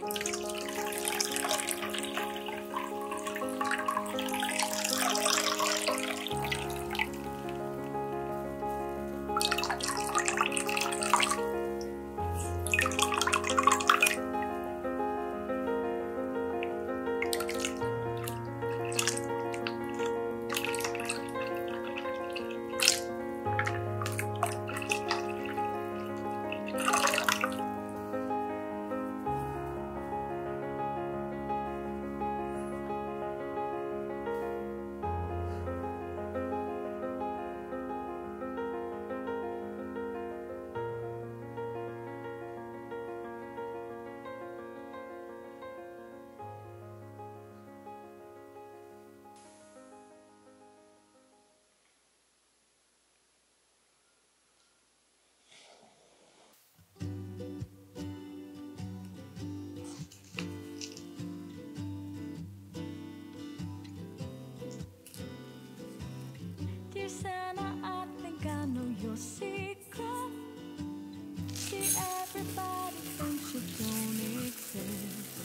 Música you Santa, I think I know your secret. See, everybody thinks you don't exist.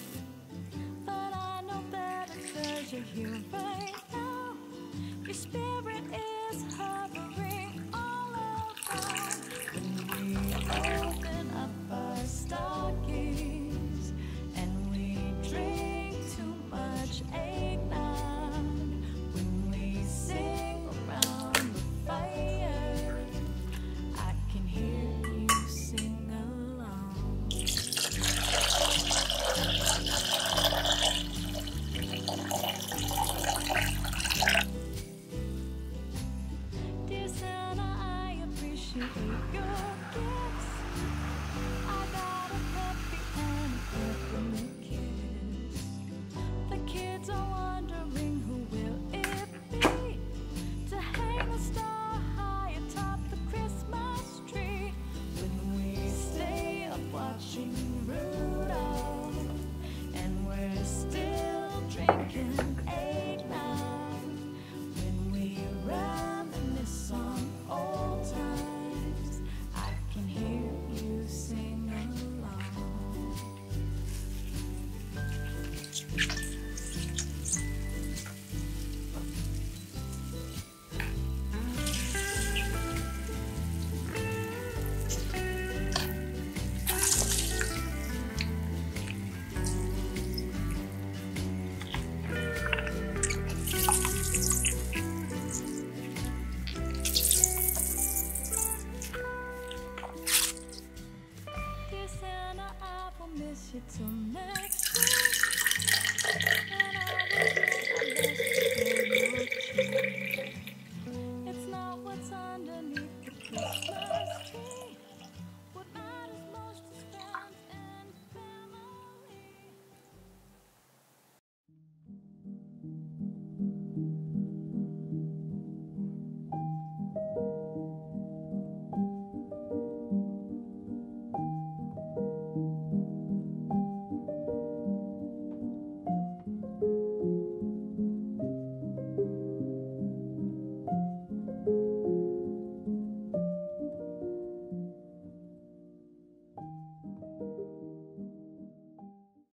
But I know better cause you're here right now. Your spirit is hovering all over me